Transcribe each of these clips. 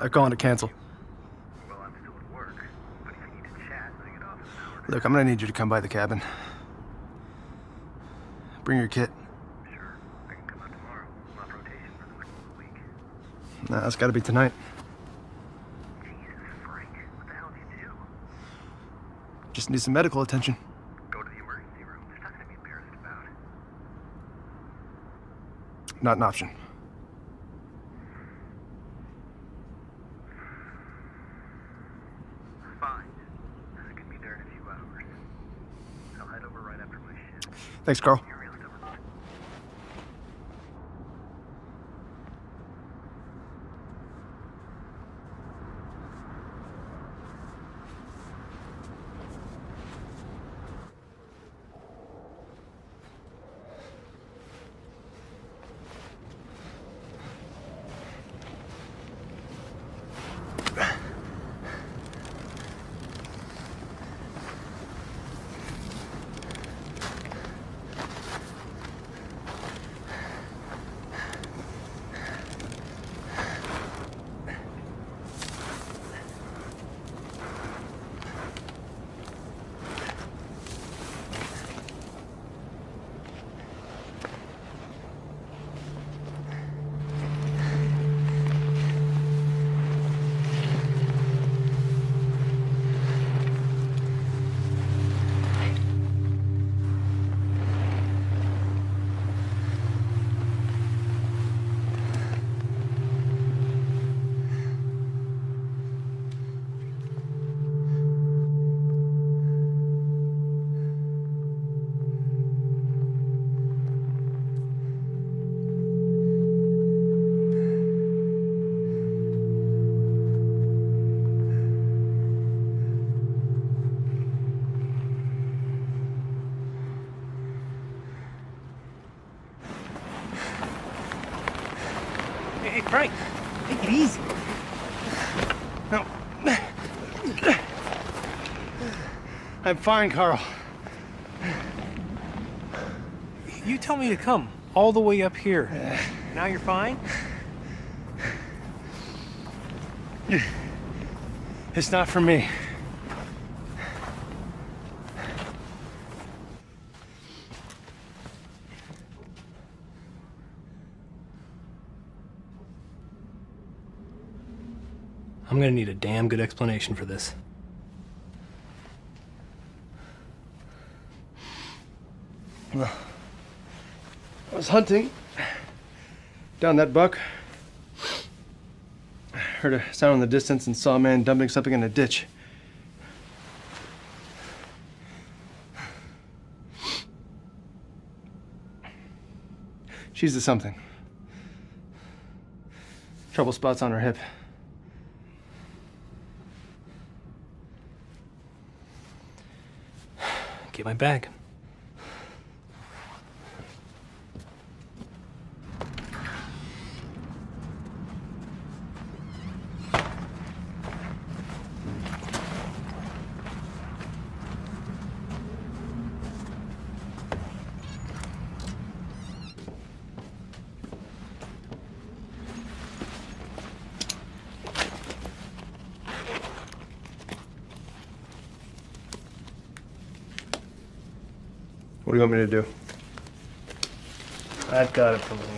They're calling to cancel. Well, I'm still at work. But if you need to chat, I get off an. Look, I'm gonna need you to come by the cabin. Bring your kit. Sure, I can come out tomorrow. I'm off rotation for the next week. Nah, it's gotta be tonight. Jesus, Frank. What the hell did you do? Just need some medical attention. Go to the emergency room. There's nothing to be embarrassed about. Not an option. Fine. I can be there in a few hours. I'll head over right after my shift. Thanks, Carl. Hey, Frank, take it easy. No. I'm fine, Carl. You tell me to come all the way up here. Now you're fine? It's not for me. I'm gonna need a damn good explanation for this. I was hunting down that buck. I Heard a sound in the distance and saw a man dumping something in a ditch. She's the something. Trouble spots on her hip. Get my bag. Want me to do? I've got it from here.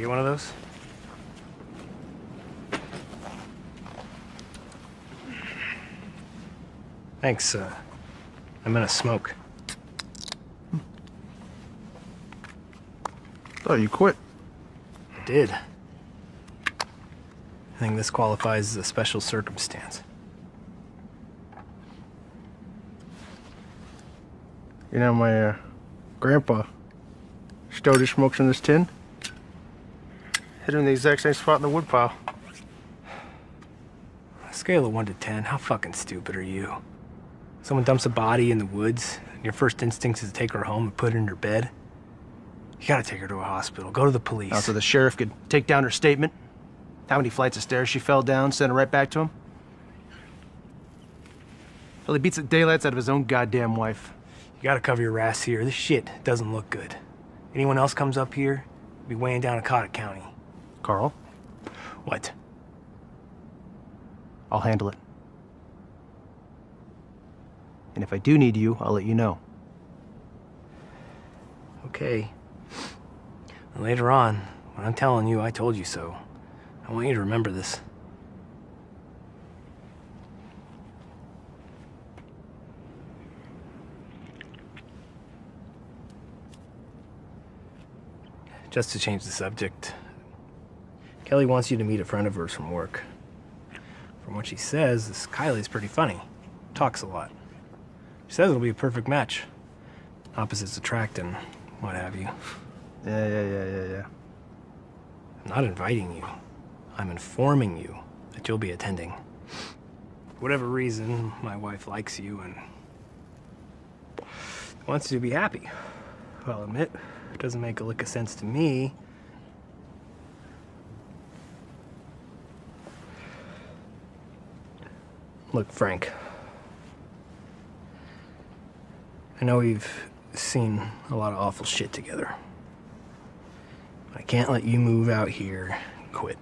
Get one of those? Thanks, uh, I'm gonna smoke. Oh, you quit. I did. I think this qualifies as a special circumstance. You know, my uh, grandpa stowed his smokes in this tin. Hit him in the exact same spot in the woodpile. A scale of 1 to 10, how fucking stupid are you? Someone dumps a body in the woods, and your first instinct is to take her home and put her in her bed? You gotta take her to a hospital. Go to the police. Now, so the sheriff could take down her statement, how many flights of stairs she fell down, send her right back to him. Well, he beats the daylights out of his own goddamn wife. You gotta cover your ass here. This shit doesn't look good. Anyone else comes up here, be weighing down Akata County. Carl, What? I'll handle it. And if I do need you, I'll let you know. Okay. Later on, when I'm telling you I told you so, I want you to remember this. Just to change the subject, Kelly wants you to meet a friend of hers from work. From what she says, this Kylie's pretty funny. Talks a lot. She says it'll be a perfect match. Opposites attract and what have you. Yeah, yeah, yeah, yeah, yeah. I'm not inviting you. I'm informing you that you'll be attending. For whatever reason, my wife likes you and wants you to be happy. I'll admit, it doesn't make a lick of sense to me. Look, Frank. I know we've seen a lot of awful shit together. I can't let you move out here and quit.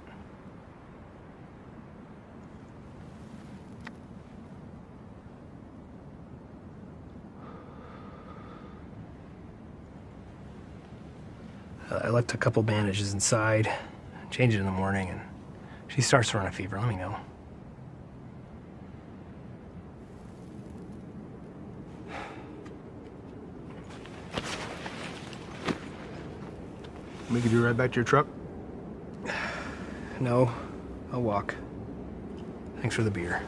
I left a couple bandages inside, change it in the morning, and she starts to run a fever. Let me know. We could you right back to your truck? No, I'll walk. Thanks for the beer.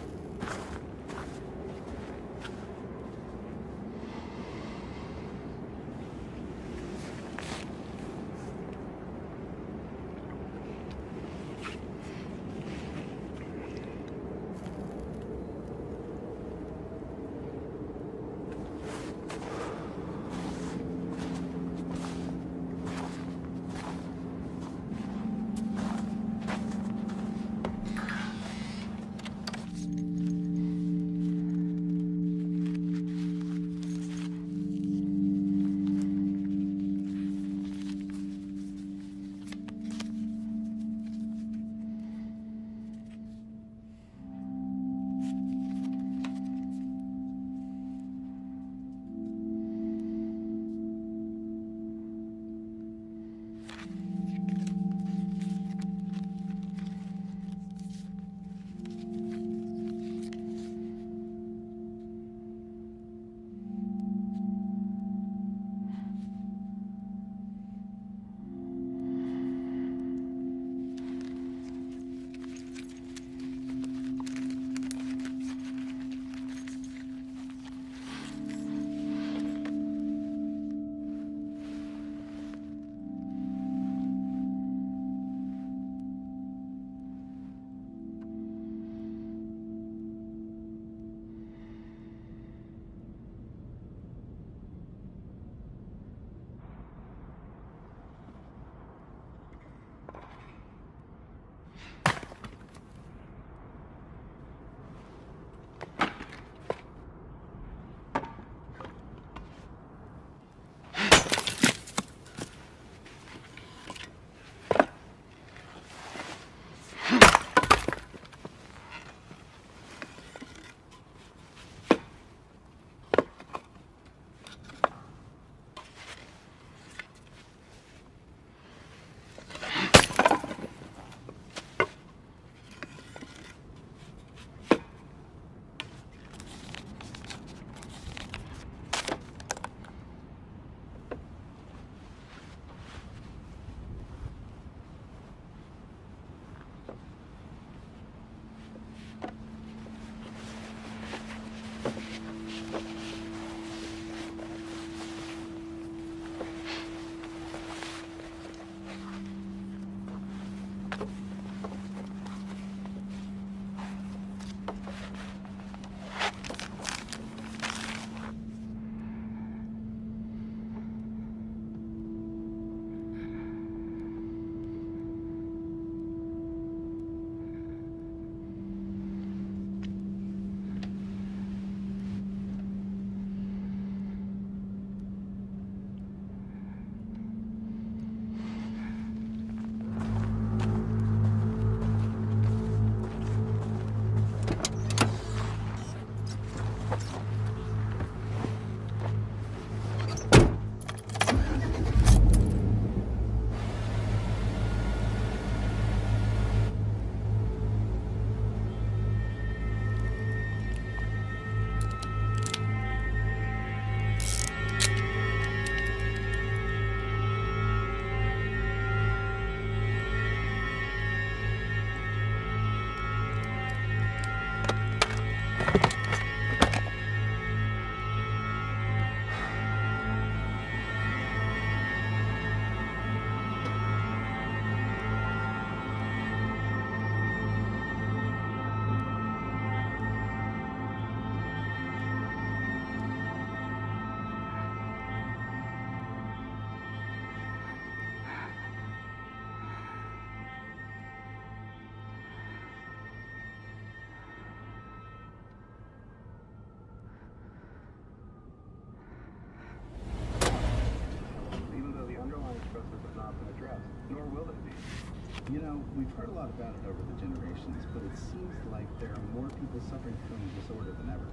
Lot about it over the generations, but it seems like there are more people suffering from the disorder than ever.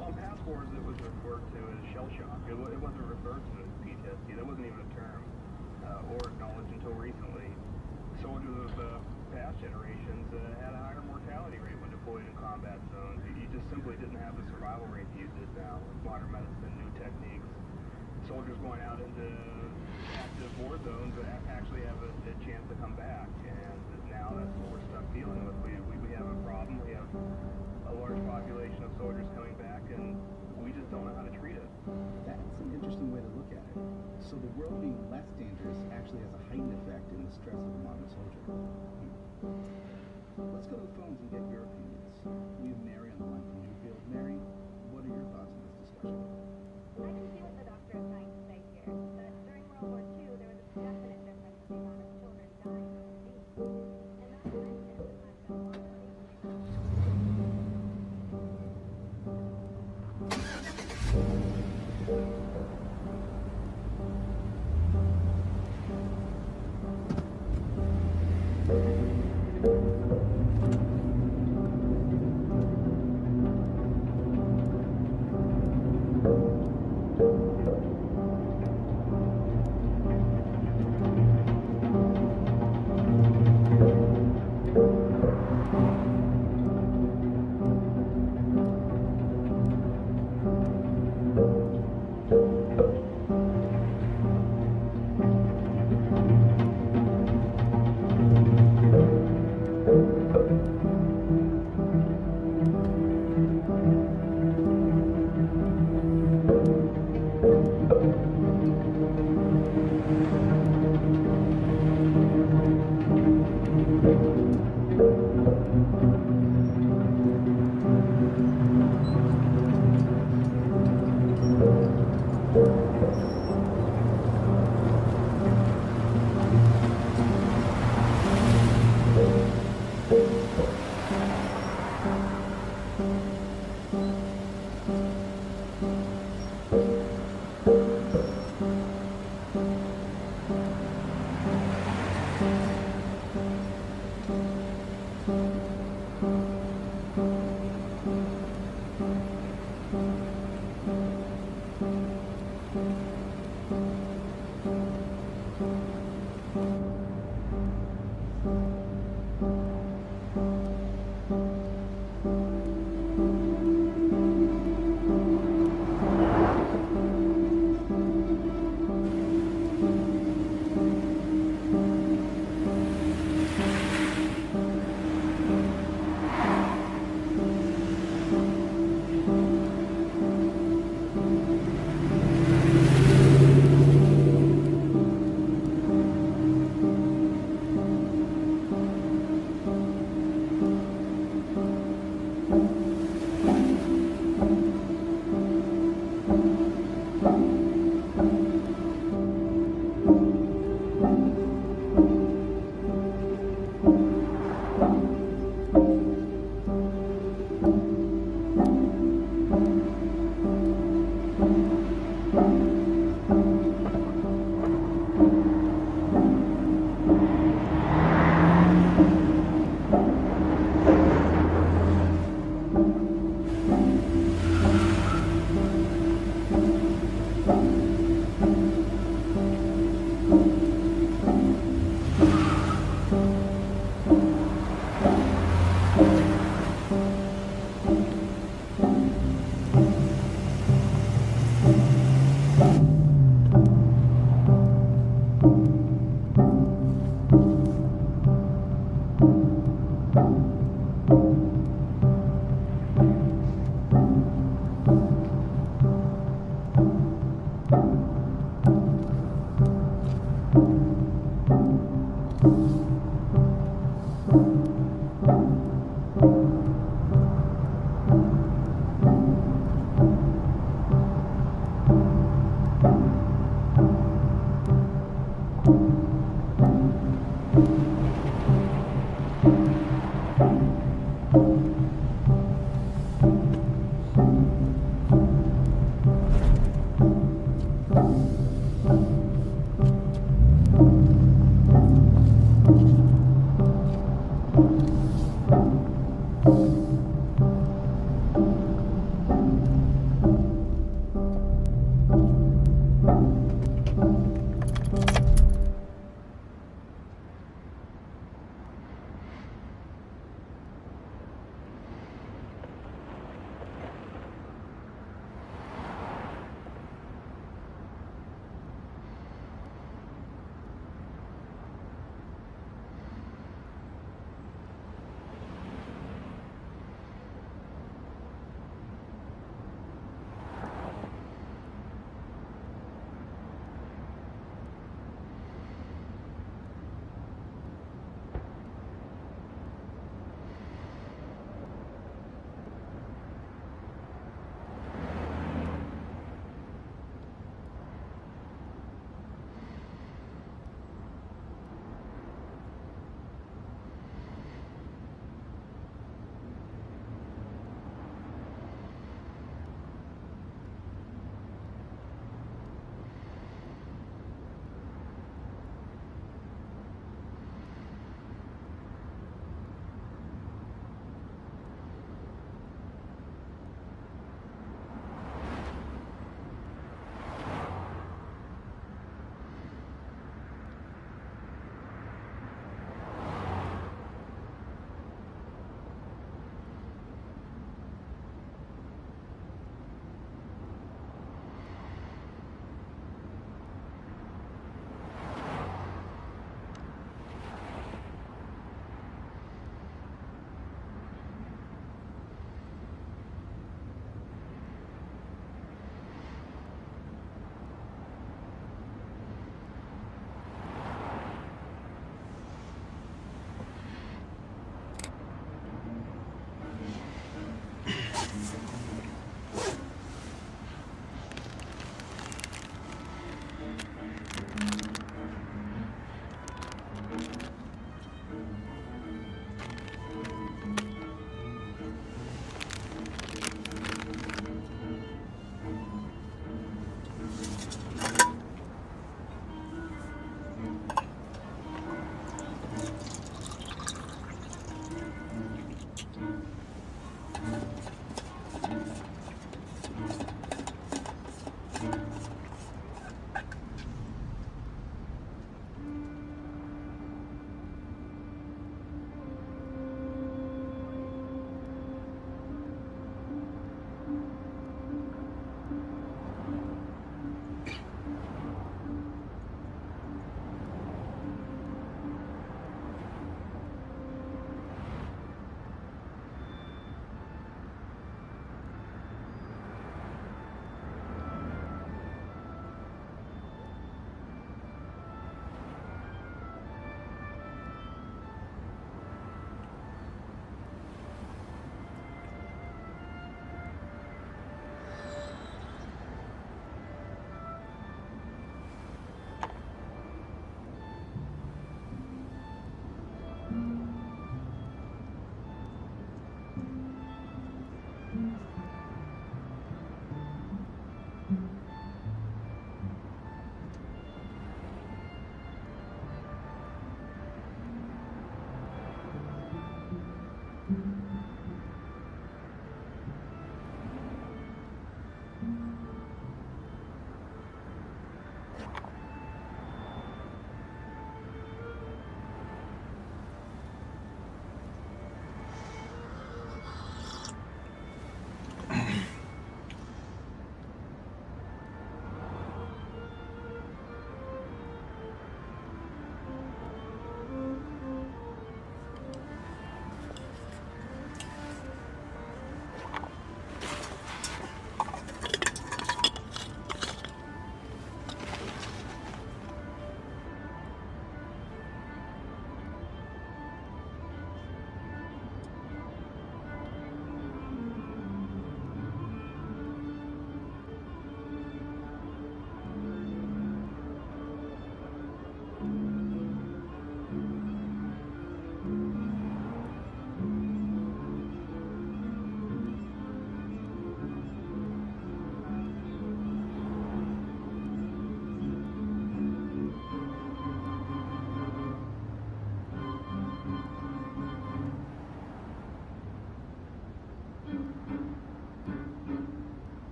Well, in past wars, it was referred to as shell shock. It, it wasn't referred to as PTSD. That wasn't even a term uh, or acknowledged until recently. Soldiers of uh, past generations uh, had a higher mortality rate when deployed in combat zones. You, just simply didn't have the survival rate you did now with modern medicine, new techniques. Soldiers going out into active war zones actually have a, a chance to come back, and now that's what we're stuck dealing with. We, we, we have a problem. We have a large population of soldiers coming back, and we just don't know how to treat it. That's an interesting way to look at it. So the world being less dangerous actually has a heightened effect in the stress of the modern soldier. Hmm. Let's go to the phones and get your opinions. We have Mm-hmm.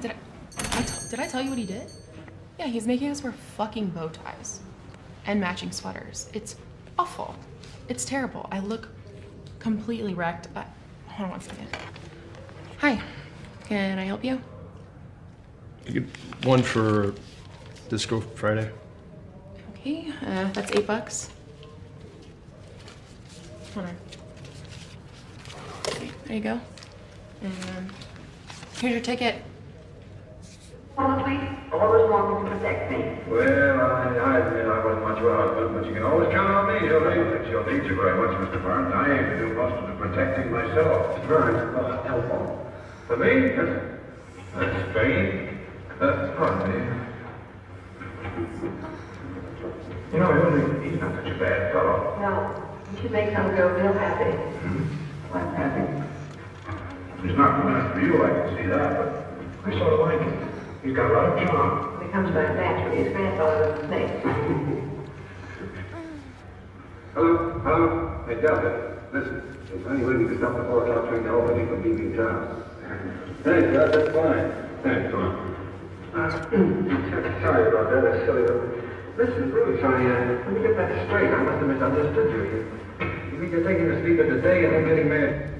Did I tell you what he did? Yeah, he's making us wear fucking bow ties and matching sweaters. It's awful. It's terrible. I look completely wrecked. Hold on one second. Hi. Can I help you? You get one for Disco Friday. Okay, uh, that's eight bucks. Hold on. Okay, there you go. And um, here's your ticket. Well, please, always wanting to protect me. Well, I, I admit I wasn't much of a husband, but you can always count on me, Hildy. She'll need you very much, Mr. Burns. I aim to do most of the protecting myself. Burns, uh, telephone. For me? That's strange. Pardon me. You know, Hildy, he's not such a bad fellow. No, you should make some girl real happy. I'm happy. He's not the man for you, I can see that, but I sort of like him. He's got a lot of charm. It comes back naturally. His grandfather was a snake. Hello, hello. Hey, Delta. Listen, is there any way we can stop the four o'clock train to Albany from leaving town? Thanks, Dad. That's fine. Thanks, Tom. Uh, sorry about that. That's silly. But listen, Bruce, I, uh, let me get that straight. I must have misunderstood you. You, you mean you're taking a sleep in the day and then getting mad?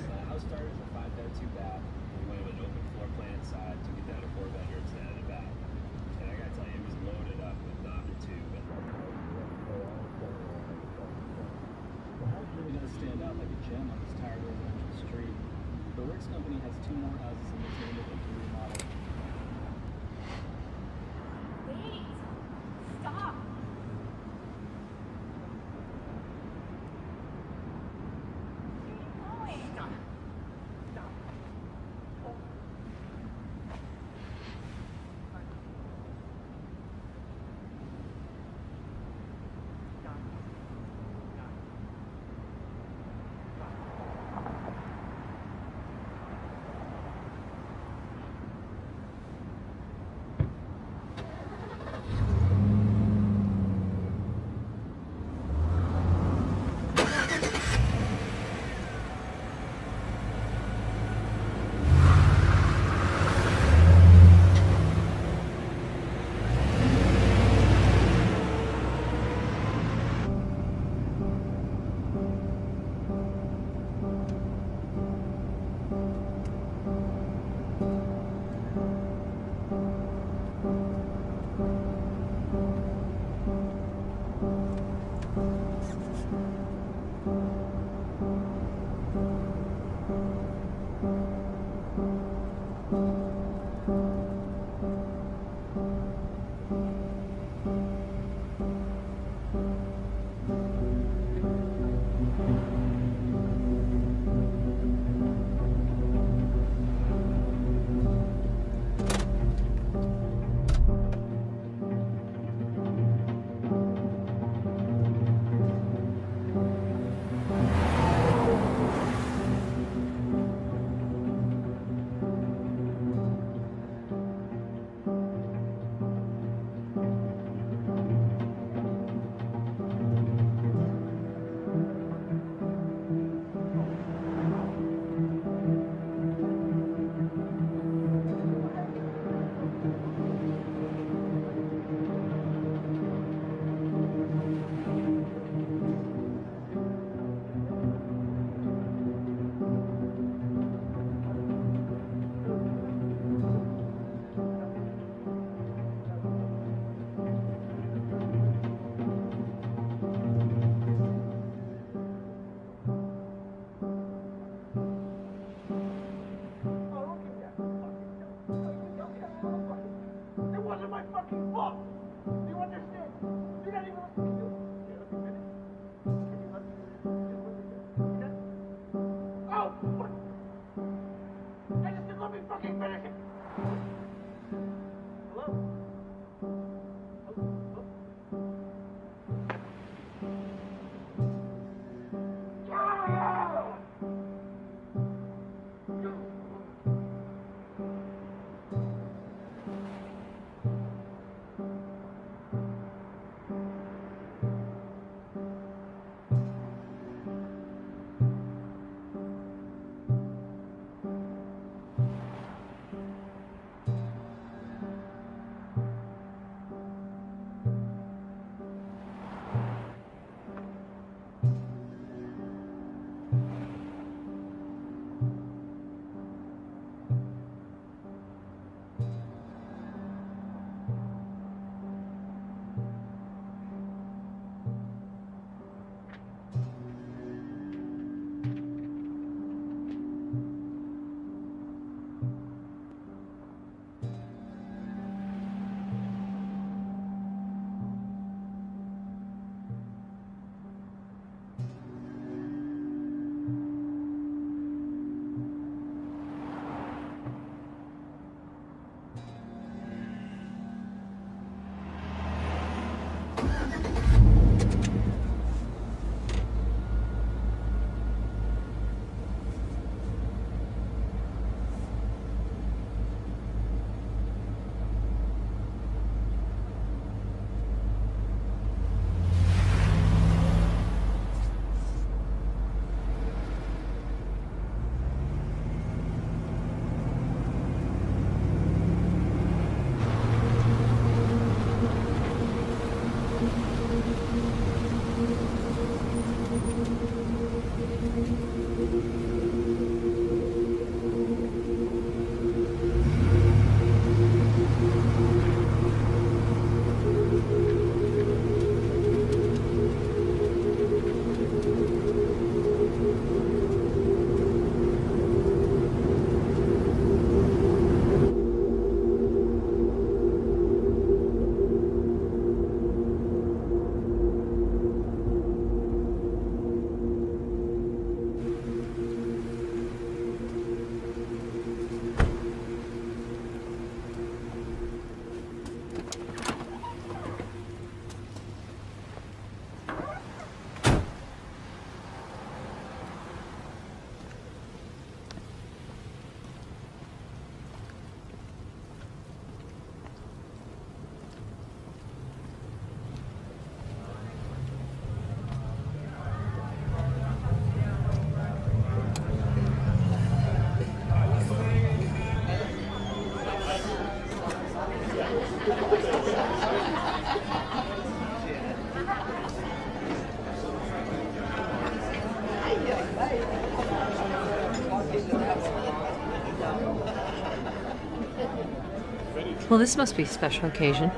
Well, this must be a special occasion.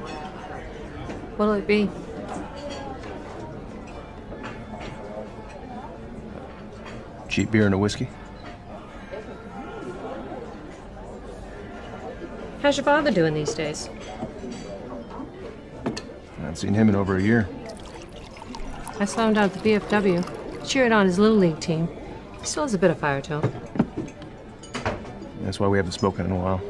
What'll it be? Cheap beer and a whiskey. How's your father doing these days? I haven't seen him in over a year. I saw him down at the VFW, cheering on his little league team. He still has a bit of fire to him. That's why we haven't spoken in a while.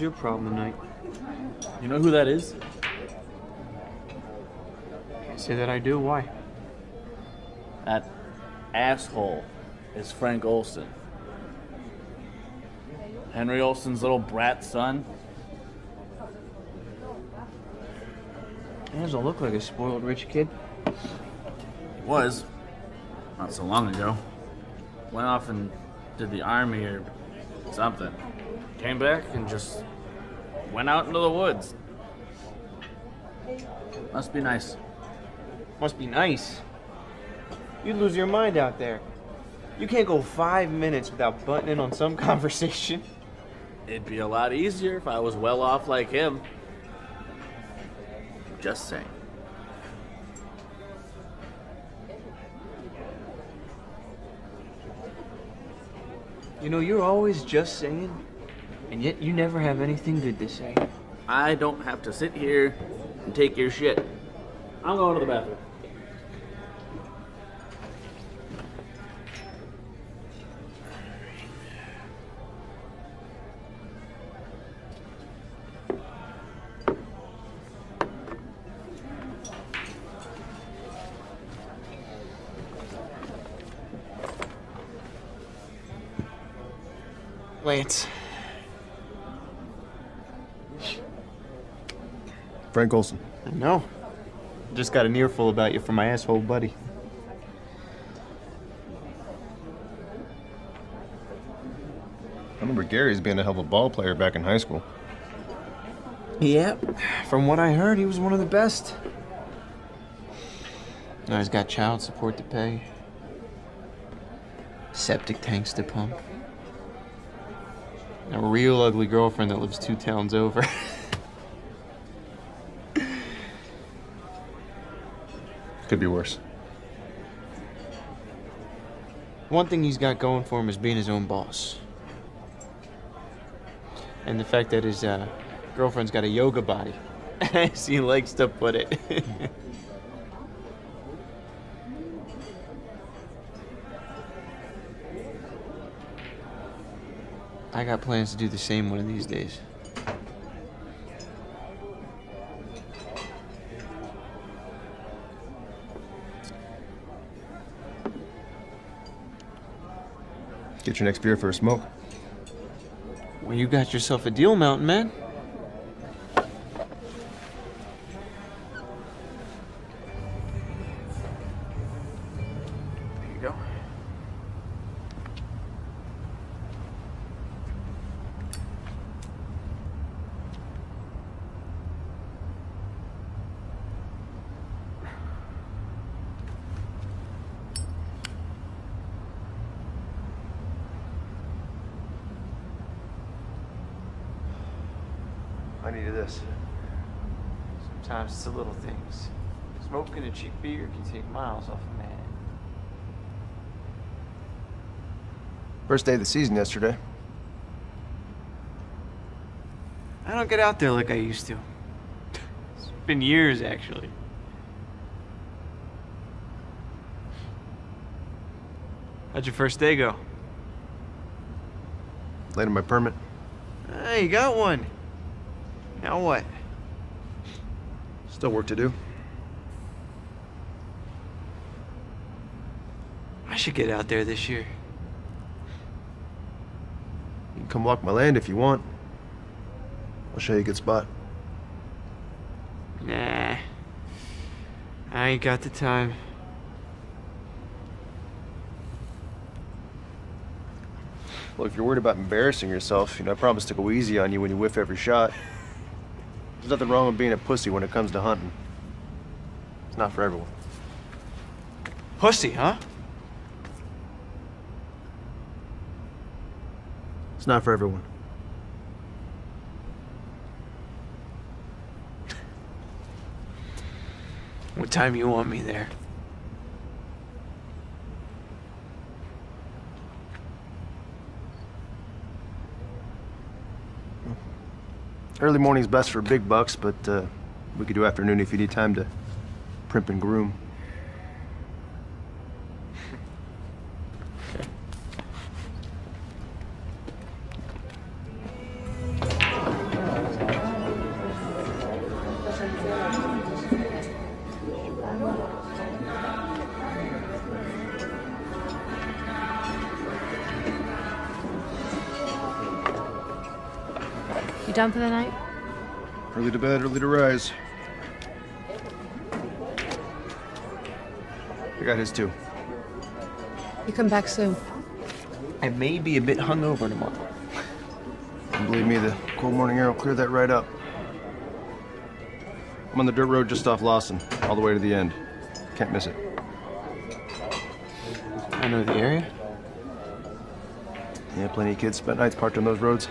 Your problem tonight? You know who that is? Can't say that I do. Why? That asshole is Frank Olsen. Henry Olsen's little brat son. He doesn't look like a spoiled rich kid. He was. Not so long ago. Went off and did the army or something. Came back and just went out into the woods. Must be nice. Must be nice. You'd lose your mind out there. You can't go five minutes without butting in on some conversation. It'd be a lot easier if I was well off like him. Just saying. You know, you're always just saying, and yet you never have anything good to say. I don't have to sit here and take your shit. I'm going to the bathroom. Lance. Frank Olsen. I know. Just got an earful about you from my asshole buddy. I remember Gary's being a hell of a ball player back in high school. Yep. From what I heard, he was one of the best. Now he's got child support to pay, septic tanks to pump, a real ugly girlfriend that lives two towns over. Could be worse. One thing he's got going for him is being his own boss. And the fact that his uh, girlfriend's got a yoga body, as he likes to put it. I got plans to do the same one of these days. Get your next beer for a smoke. Well, you got yourself a deal, Mountain Man. Cheap beer can take miles off a man. First day of the season yesterday. I don't get out there like I used to. It's been years, actually. How'd your first day go? Late on my permit. Hey, you got one. Now what? Still work to do. I should get out there this year. You can come walk my land if you want. I'll show you a good spot. Nah. I ain't got the time. Well, if you're worried about embarrassing yourself, you know, I promise to go easy on you when you whiff every shot. There's nothing wrong with being a pussy when it comes to hunting. It's not for everyone. Pussy, huh? It's not for everyone. What time you want me there? Early morning's best for big bucks, but uh, we could do afternoon if you need time to primp and groom. Bed, early to rise. I got his too. You come back soon. I may be a bit hungover tomorrow. And believe me, the cold morning air will clear that right up. I'm on the dirt road just off Lawson, all the way to the end. Can't miss it. I know the area. Yeah, plenty of kids spent nights parked on those roads.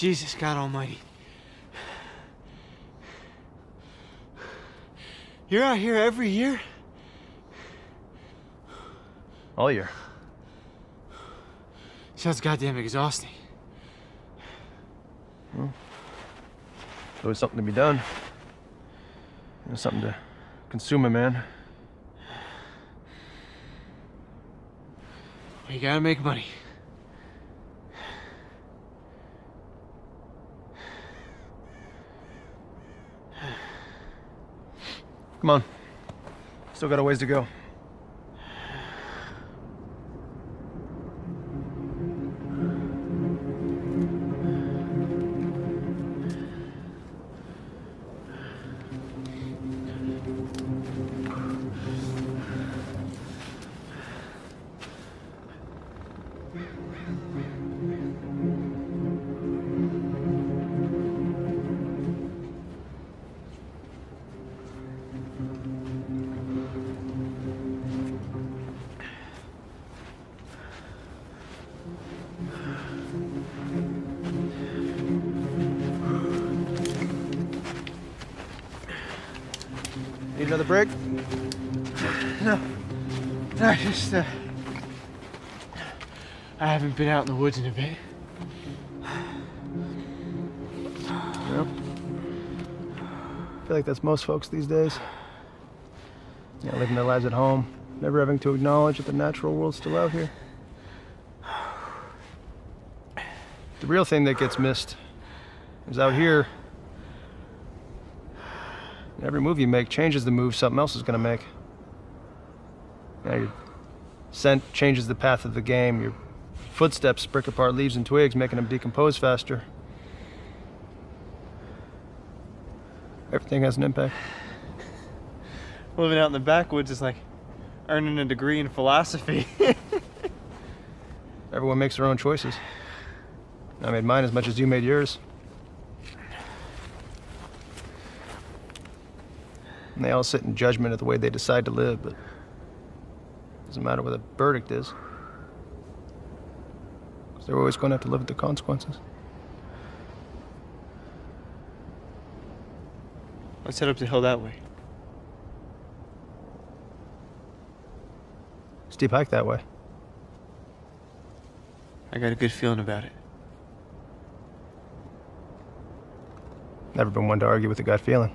Jesus, God Almighty. You're out here every year? All year. Sounds goddamn exhausting. Well, there's always something to be done. There's something to consume a man. You gotta make money. Come on. Still got a ways to go. Been out in the woods in a bit. Yep. I feel like that's most folks these days. Yeah, living their lives at home, never having to acknowledge that the natural world's still out here. The real thing that gets missed is out here. Every move you make changes the move something else is going to make. Yeah, your scent changes the path of the game. Your footsteps break apart leaves and twigs, making them decompose faster. Everything has an impact. Living out in the backwoods is like earning a degree in philosophy. Everyone makes their own choices. I made mine as much as you made yours. And they all sit in judgment of the way they decide to live, but it doesn't matter what the verdict is. They're always going to have to live with the consequences. Let's head up the hill that way. Steep hike that way. I got a good feeling about it. Never been one to argue with a gut feeling.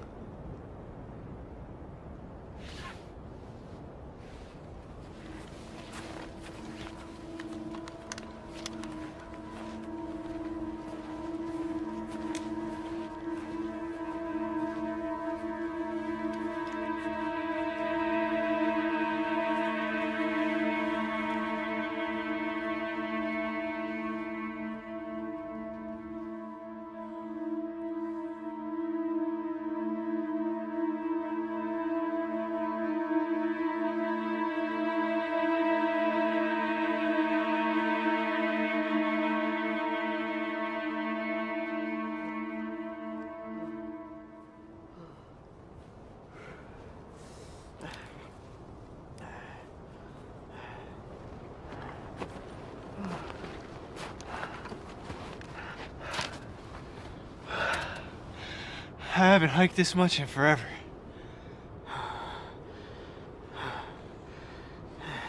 This much in forever.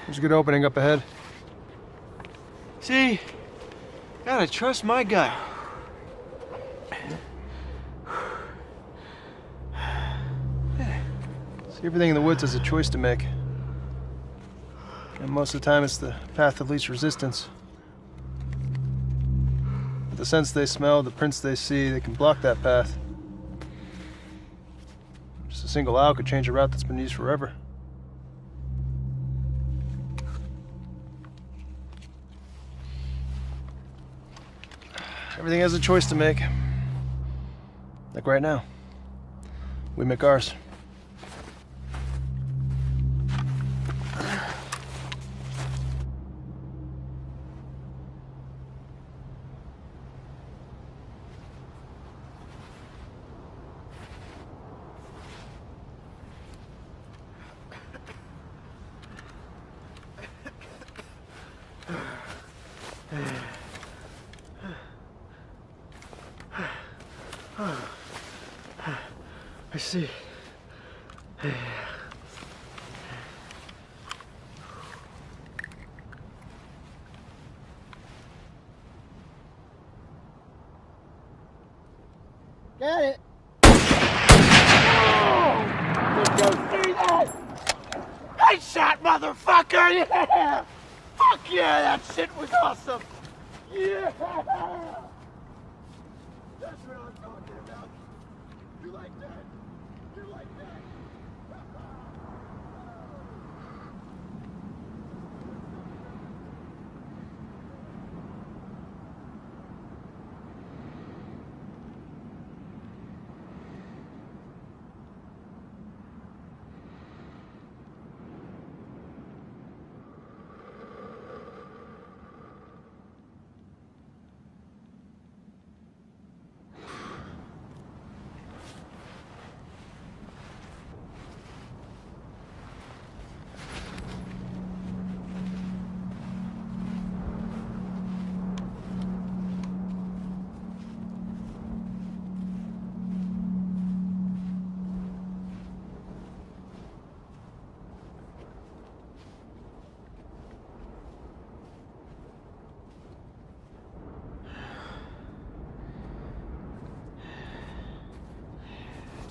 There's a good opening up ahead. See? Gotta trust my gut. See, everything in the woods has a choice to make. And most of the time, it's the path of least resistance. But the scents they smell, the prints they see, they can block that path. Single owl could change a route that's been used forever. Everything has a choice to make. Like right now. We make ours.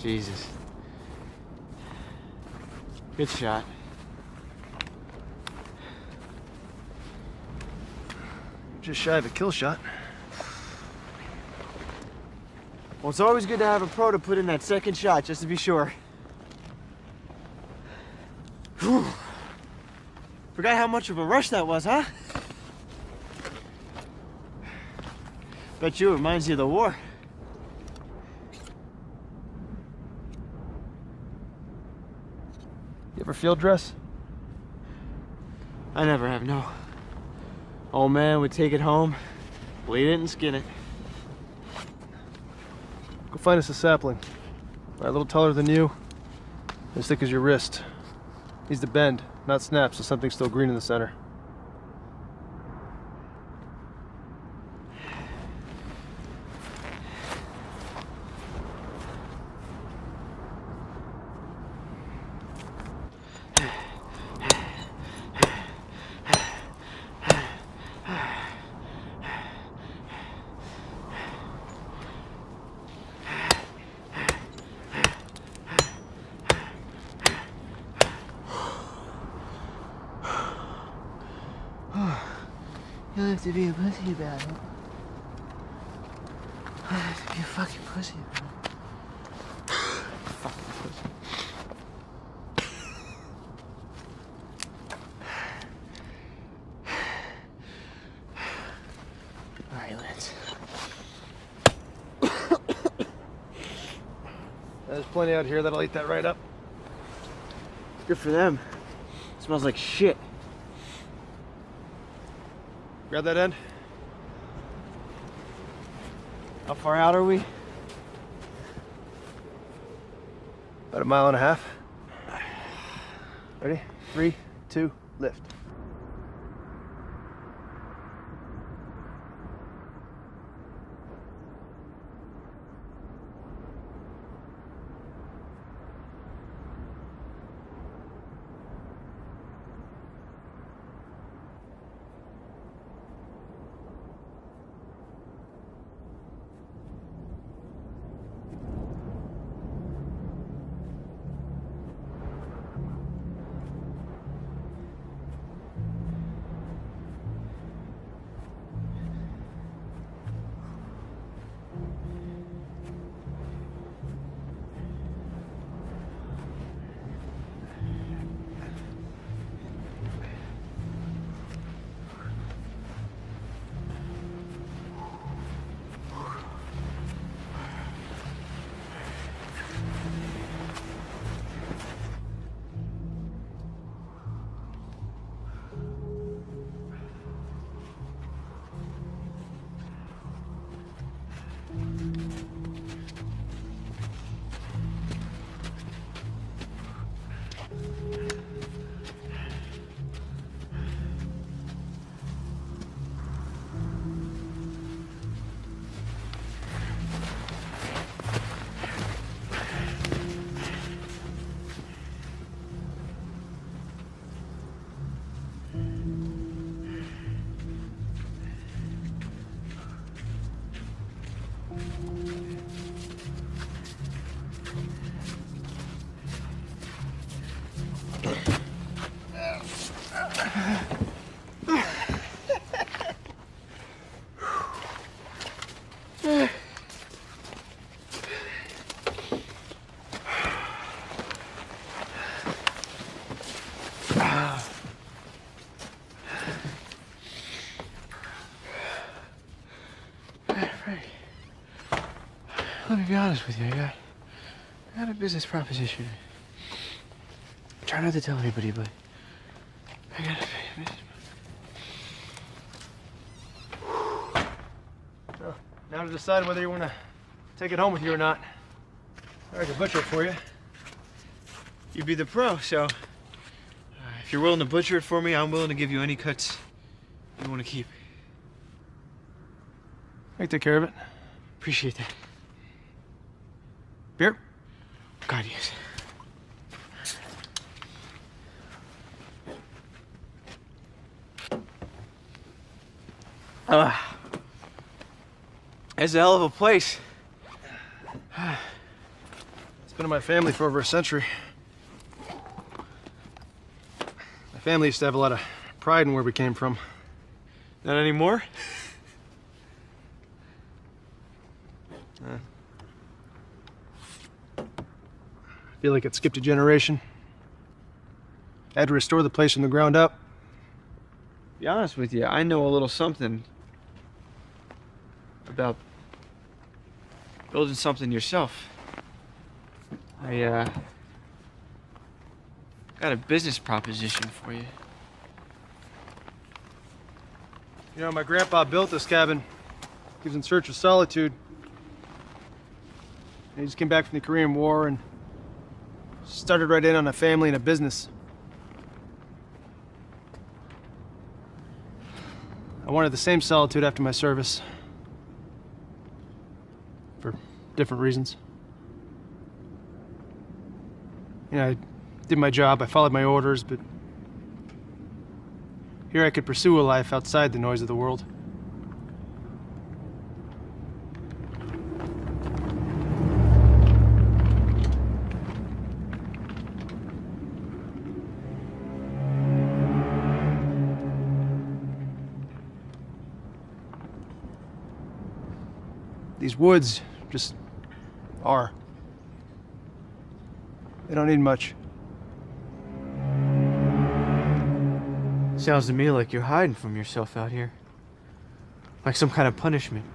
Jesus. Good shot. Just shy of a kill shot. Well, it's always good to have a pro to put in that second shot, just to be sure. Whew. Forgot how much of a rush that was, huh? Bet you it reminds you of the war. You ever field dress? I never have, no. Old man would take it home, bleed it and skin it. Go find us a sapling. Right, a little taller than you, as thick as your wrist. Needs to bend, not snap, so something's still green in the center. You'll have to be a pussy about it. You'll have to be a fucking pussy about it. Fucking pussy. Alright, Lance. Here that'll eat that right up. Good for them. smells like shit. Grab that end. How far out are we? About a mile and a half. Ready? Three, two, lift. Let me be honest with you. I got, I got a business proposition. Try not to tell anybody, but I got a business. Well, now to decide whether you want to take it home with you or not. I can butcher it for you. You'd be the pro, so uh, if you're willing to butcher it for me, I'm willing to give you any cuts you want to keep. I take care of it. Appreciate that. Beer? God, yes. It's a hell of a place. It's been in my family for over a century. My family used to have a lot of pride in where we came from. Not anymore. Uh, I feel like it skipped a generation. I had to restore the place from the ground up. Be honest with you, I know a little something about building something yourself. I uh got a business proposition for you. You know, my grandpa built this cabin. He was in search of solitude. And he just came back from the Korean War and started right in on a family and a business. I wanted the same solitude after my service. For different reasons. You know, I did my job, I followed my orders, but here I could pursue a life outside the noise of the world. These woods just are. They don't need much. Sounds to me like you're hiding from yourself out here. Like some kind of punishment.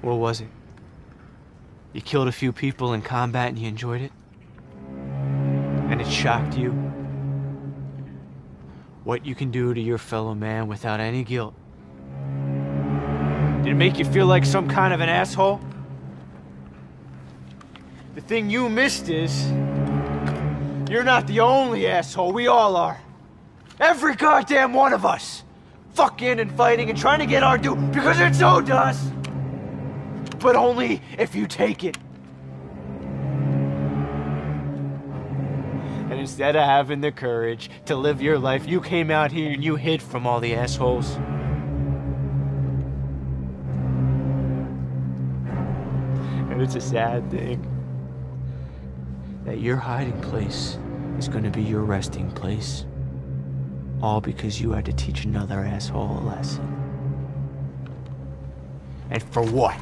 What was it? You killed a few people in combat and you enjoyed it? And it shocked you? What you can do to your fellow man without any guilt? Did it make you feel like some kind of an asshole? The thing you missed is you're not the only asshole. We all are. Every goddamn one of us. Fucking and fighting and trying to get our due because it's owed us. But only if you take it. And instead of having the courage to live your life, you came out here and you hid from all the assholes. And it's a sad thing that your hiding place is going to be your resting place. All because you had to teach another asshole a lesson. And for what?